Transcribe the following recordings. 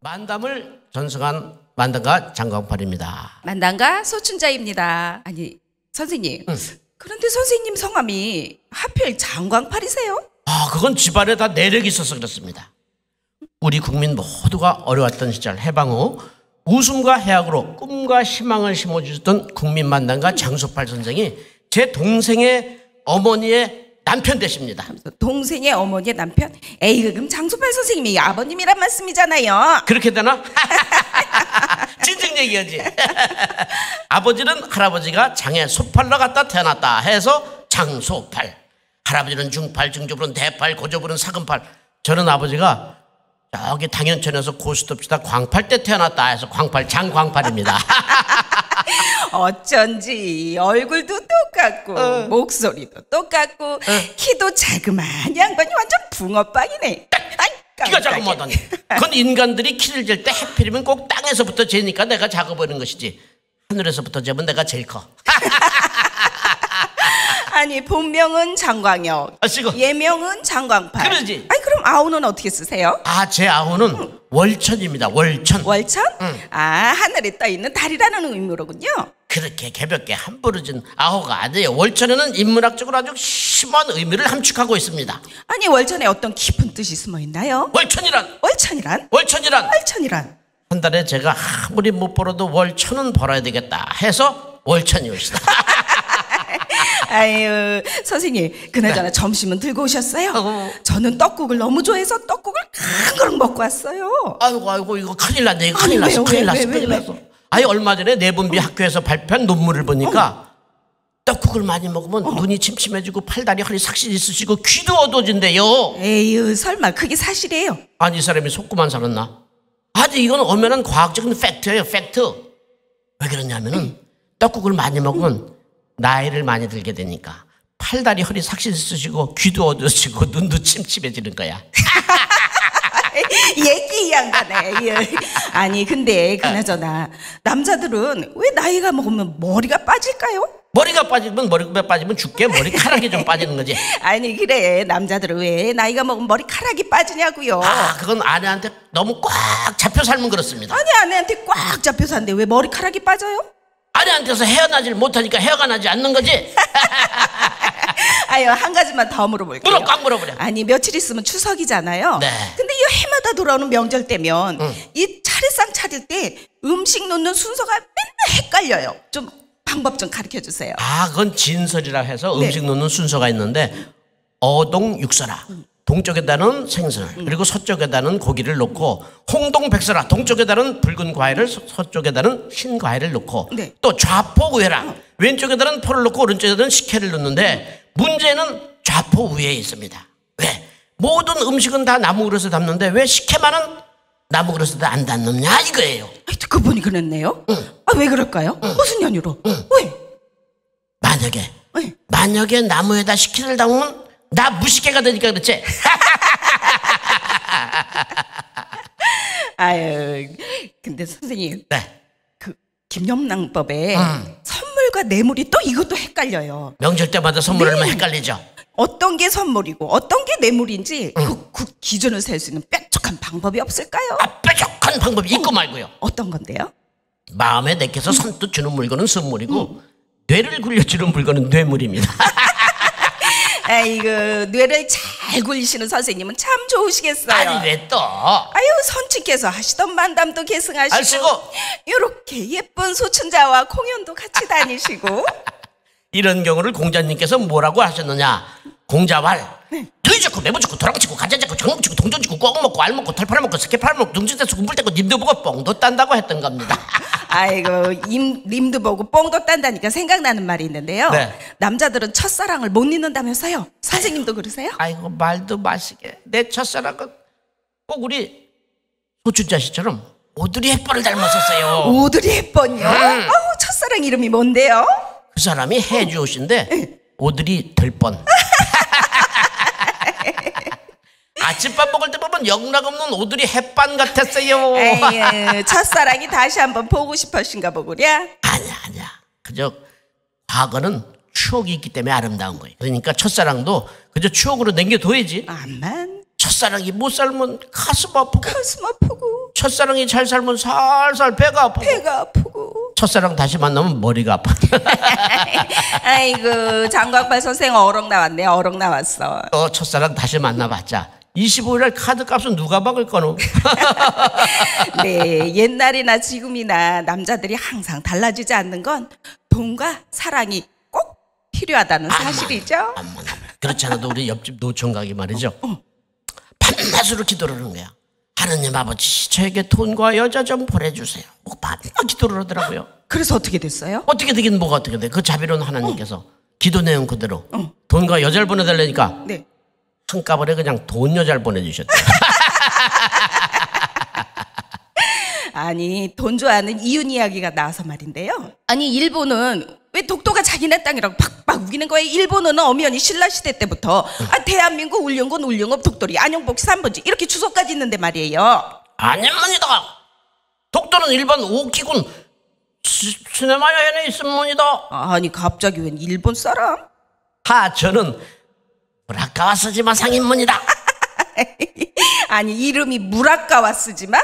만담을 전승한 만담가 장광팔입니다. 만단가 소춘자입니다. 아니 선생님. 그런데 선생님 성함이 하필 장광팔이세요? 아, 그건 집안에 다 내력이 있어서 그렇습니다. 우리 국민 모두가 어려웠던 시절 해방 후 웃음과 해악으로 꿈과 희망을 심어주셨던 국민 만담가 장소팔 선생이 제 동생의 어머니의 남편 되십니다. 동생의 어머니의 남편? 에이 그럼 장소팔 선생님이 아버님이란 말씀이잖아요. 그렇게 되나? 진정 얘기하지. 아버지는 할아버지가 장에 소팔로 갖다 태어났다 해서 장소팔. 할아버지는 중팔, 중조부는 대팔, 고조부는 사금팔. 저는 아버지가 저기 당연천에서 고스톱치다 광팔 때 태어났다 해서 광팔 장광팔입니다. 어쩐지 얼굴도 똑같고 어. 목소리도 똑같고 키도 자그마한 양반이 완전 붕어빵이네. 키가 깜짝이야. 자그마하다니. 그건 인간들이 키를 잴 때 해필이면 꼭 땅에서부터 재니까 내가 작아 보이는 것이지. 하늘에서부터 재면 내가 제일 커. 아니 본명은 장광혁, 아시고. 예명은 장광팔. 그러지. 아니 그럼 아우는 어떻게 쓰세요? 아, 제 아우는 월천입니다. 월천. 월천? 아 하늘에 떠 있는 달이라는 의미로군요. 그렇게 개벽게 함부르진 아호가 아니에요. 월천에는 인문학적으로 아주 심한 의미를 함축하고 있습니다. 아니 월천에 어떤 깊은 뜻이 숨어 있나요? 월천이란 월천이란? 월천이란 월천이란? 한 달에 제가 아무리 못 벌어도 월천은 벌어야 되겠다 해서 월천이옵시다. 아유 선생님 그나저나 점심은 들고 오셨어요? 네. 어. 저는 떡국을 너무 좋아해서 떡국을 큰 그릇 먹고 왔어요. 아이고 아이고 이거 큰일 났네. 이거 큰일 아니, 났어. 왜요? 큰일 왜, 났어. 왜, 큰일 왜, 났어. 아니 얼마 전에 내분비 학회에서 발표한 논문을 보니까 떡국을 많이 먹으면 눈이 침침해지고 팔다리 허리 삭신 쑤시고 귀도 어두워진대요. 에휴 설마 그게 사실이에요? 아니 이 사람이 속고만 살았나? 아니 이건 엄연한 과학적인 팩트예요 팩트 왜 그러냐면은 떡국을 많이 먹으면 나이를 많이 들게 되니까 팔다리 허리 삭신 쑤시고 귀도 어두워지고 눈도 침침해지는 거야 얘기. 예. 아니 근데 그나저나 남자들은 왜 나이가 먹으면 머리가 빠질까요? 머리가 빠지면 머리가 빠지면 죽게 머리카락이 좀 빠지는 거지 아니 그래 남자들은 왜 나이가 먹으면 머리카락이 빠지냐고요. 아 그건 아내한테 너무 꽉 잡혀 살면 그렇습니다 아니 아내한테 꽉 잡혀 사는데 왜 머리카락이 빠져요? 아내한테서 헤어나질 못하니까 헤어가 나지 않는 거지 아유 한 가지만 더 물어볼게요. 물어 꽉 물어버려 아니 며칠 있으면 추석이잖아요. 네. 근데 이 해마다 돌아오는 명절 때면 이 차례상 차릴 때 음식 놓는 순서가 맨날 헷갈려요. 좀 방법 좀 가르쳐 주세요. 아, 그건 진설이라 해서 네. 음식 놓는 순서가 있는데 어동 육설아. 동쪽에다는 생선을 그리고 서쪽에다는 고기를 놓고 홍동 백설아 동쪽에다는 붉은 과일을 서- 서쪽에다는 흰 과일을 놓고 네. 또 좌포 우회라 왼쪽에다는 포를 놓고 오른쪽에다는 식혜를 놓는데 문제는 좌포 우회에 있습니다 왜 모든 음식은 다 나무 그릇에 담는데 왜 식혜만은 나무 그릇에 안 담느냐 이거예요 아이, 듣고 보니 그랬네요. 아, 왜 그럴까요? 무슨 연유로? 왜? 만약에 왜? 만약에 나무에다 식혜를 담으면 나 무식해가 되니까 그렇지. 아유, 근데 선생님, 네. 그 김영란법에 음. 선물과 뇌물이 또 이것도 헷갈려요. 명절 때마다 선물을 네. 하면 헷갈리죠. 어떤 게 선물이고 어떤 게 뇌물인지 그, 그 기준을 셀 수 있는 뾰족한 방법이 없을까요? 아, 뾰족한 방법이 있고 말고요. 어떤 건데요? 마음에 내켜서 선뜻 주는 물건은 선물이고 뇌를 굴려주는 물건은 뇌물입니다. 아이고 뇌를 잘 굴리시는 선생님은 참 좋으시겠어요. 아니 왜 또? 아유 선친께서 하시던 만담도 계승하시고 아시고. 이렇게 예쁜 소춘자와 공연도 같이 다니시고 이런 경우를 공자님께서 뭐라고 하셨느냐? 공자왈. 너희 좋고 매부 좋고 도랑 치고 가자 잡고 장목 치고 동전 치고 꼭 먹고 알 먹고 털 팔아먹고 스케 팔아먹고 둥지대 쓰고 물 떼고 님도 보고 뻥도 딴다고 했던 겁니다. 아이고 임, 림도 보고 뽕도 딴다니까 생각나는 말이 있는데요. 네. 남자들은 첫사랑을 못 잊는다면서요. 선생님도 그러세요? 아이고 말도 마시게 내 첫사랑은 꼭 우리 소춘자 씨처럼 오드리 헵번을 닮았었어요 오드리 헵번이요? 아우 첫사랑 이름이 뭔데요? 그 사람이 해주 옷인데 오드리 들뻔 아침밥 먹을 때 보면 영락없는 오드리 햇반 같았어요. 에이, 첫사랑이 다시 한번 보고 싶으신가 보구랴. 아니야 아니야. 그저 과거는 추억이 있기 때문에 아름다운 거예요. 그러니까 첫사랑도 그저 추억으로 남겨둬야지. 암만. 첫사랑이 못 살면 가슴 아프고. 가슴 아프고. 첫사랑이 잘 살면 살살 배가 아프고. 배가 아프고. 첫사랑 다시 만나면 머리가 아파. 아이고 장광팔 선생 어록 나왔네 어록 나왔어. 어, 첫사랑 다시 만나봤자 25일날 카드값은 누가 박을 거노? 네 옛날이나 지금이나 남자들이 항상 달라지지 않는 건 돈과 사랑이 꼭 필요하다는 사실이죠 엄마나. 그렇지 않아도 우리 옆집 노총각이 말이죠. 밤낮으로 기도를 하는 거야. 하느님 아버지 저에게 돈과 여자 좀 보내주세요. 뭐 밤낮 기도를 하더라고요. 그래서 어떻게 됐어요? 어떻게 되긴 뭐가 어떻게 돼? 그 자비로운 하나님께서 기도 내용 그대로 돈과 여자를 보내달라니까 네 한꺼번에 그냥 돈 여자를 보내주셨대. 아니 돈 좋아하는 이윤 이야기가 나와서 말인데요. 아니 일본은 왜 독도가 자기네 땅이라고 팍팍 우기는 거예요. 일본은 엄연히 신라 시대 때부터 아, 대한민국 울릉군 울릉읍 독도리 안영복 삼번지 이렇게 주소까지 있는데 말이에요. 아닙니다. 독도는 일본 오키군 시- 시네마야현에 있습니다. 아니 갑자기 웬 일본 사람? 하 저는 브라카와 쓰지마 상인문이다. 아니 이름이 무라카와 쓰지만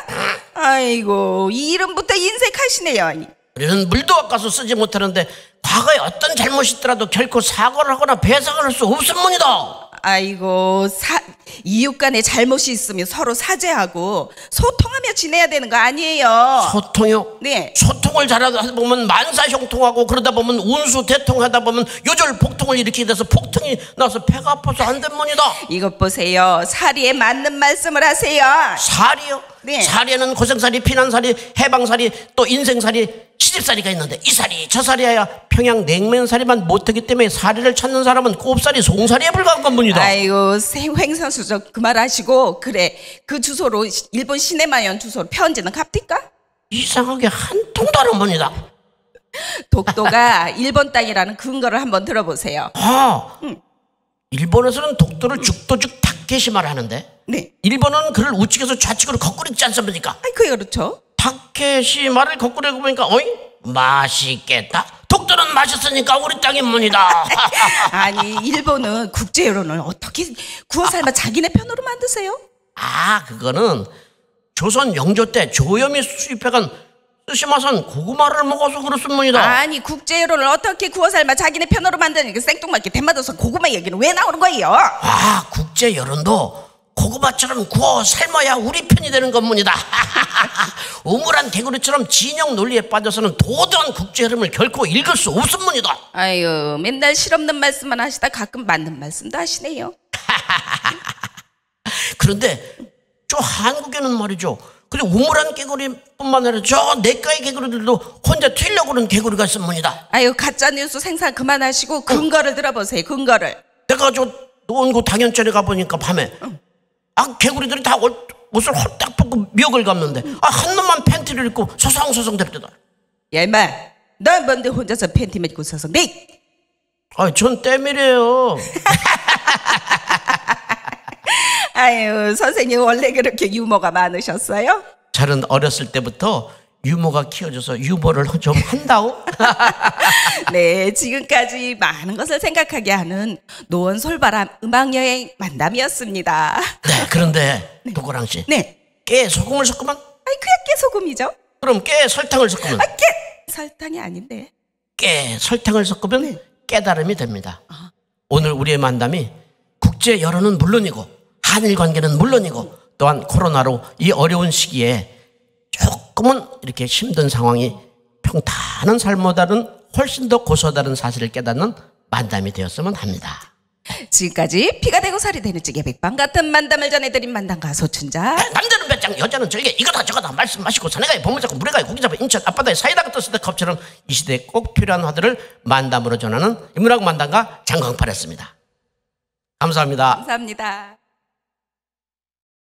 아이고 이 이름부터 인색하시네요. 아니. 우리는 물도 아까서 쓰지 못하는데 과거에 어떤 잘못이 있더라도 결코 사과를 하거나 배상을 할 수 없습니다. 아이고 사, 이웃 간에 잘못이 있으면 서로 사죄하고 소통하며 지내야 되는 거 아니에요. 소통요? 네. 소통을 잘하다 보면 만사형통하고 그러다 보면 운수 대통하다 보면 요절 복통을 일으키게 돼서 폭통이 나서 배가 아파서 안 됩니다. 이것 보세요. 사리에 맞는 말씀을 하세요. 살이요? 네. 살에는 고생살이, 피난살이, 해방살이, 또 인생살이, 시집살이가 있는데 이 살이 저 살이야 평양 냉면살이만 못하기 때문에 살이를 찾는 사람은 꼽살이 송살이에 불과한 겁니다. 아이고 횡성수적 그말 하시고 그래 그 주소로 시- 일본 시네마연 주소로 편지는 갑니까? 이상하게 한 통도 안 옵니다. 독도가 일본 땅이라는 근거를 한번 들어보세요. 아, 일본에서는 독도를 죽도죽 타케시마를 하는데 네. 일본은 그를 우측에서 좌측으로 거꾸로 읽지 않습니까? 아이 그게 그렇죠. 타케시마를 거꾸로 읽어보니까 어이? 맛있겠다. 독도는 맛있으니까 우리 땅인문이다. 아니 일본은 국제 여론을 어떻게 구워 삶아 자기네 편으로 만드세요? 아, 그거는 조선 영조 때 조염이 수입해간 쓰시마산 고구마를 먹어서 그렇습니다. 아니 국제 여론을 어떻게 구워 삶아 자기네 편으로 만드니까 생뚱맞게 대마도서 고구마 얘기는 왜 나오는 거예요? 아, 국제 여론도 고구마처럼 구워 삶아야 우리 편이 되는 겁니다. 우물한 개구리처럼 진영 논리에 빠져서는 도도한 국제 흐름을 결코 읽을 수 없습니다. 아유 맨날 실없는 말씀만 하시다 가끔 맞는 말씀도 하시네요. 그런데 저 한국에는 말이죠. 그리고 우물한 개구리뿐만 아니라 저 내과의 개구리들도 혼자 튀려고 하는 개구리가 있습니다. 아유 가짜 뉴스 생산 그만하시고 근거를 들어보세요. 근거를. 내가 저 노원구 그 당연전에 가보니까 밤에 아 개구리들이 다 옷, 옷을 홀딱 벗고 미역을 감는데 아 한 놈만 팬티를 입고 소송소송 댑니다. 야 임마 넌 뭔데 혼자서 팬티 입고 서서 네 아전 때밀이에요. 아유 선생님 원래 그렇게 유머가 많으셨어요? 저는 어렸을 때부터 유머가 키워져서 유머를 좀 한다오. 네 지금까지 많은 것을 생각하게 하는 노원 솔바람 음악 여행 만남이었습니다. 네 그런데 도고랑 씨, 네 깨 소금을 섞으면 아이 그야 깨소금이죠? 그럼 깨 설탕을 섞으면 아 깨 설탕이 아닌데 깨 설탕을 섞으면 깨달음이 됩니다. 오늘 우리의 만남이 국제 여론은 물론이고 한일 관계는 물론이고 또한 코로나로 이 어려운 시기에 조금은 이렇게 힘든 상황이 평탄한 삶보다는 훨씬 더 고소하다는 사실을 깨닫는 만남이 되었으면 합니다. 지금까지 피가 되고 살이 되는 찌개 백반 같은 만담을 전해드린 만담가 소춘자 남자는 배짱 여자는 절개 이거다 저거다 말씀 마시고 산에가에 보물 잡고 물에 가에 고기 잡아 인천 앞바다에 사이다가 떴을 때 컵처럼 이 시대에 꼭 필요한 화두를 만담으로 전하는 인문학 만담가 장광팔이었습니다. 감사합니다. 감사합니다.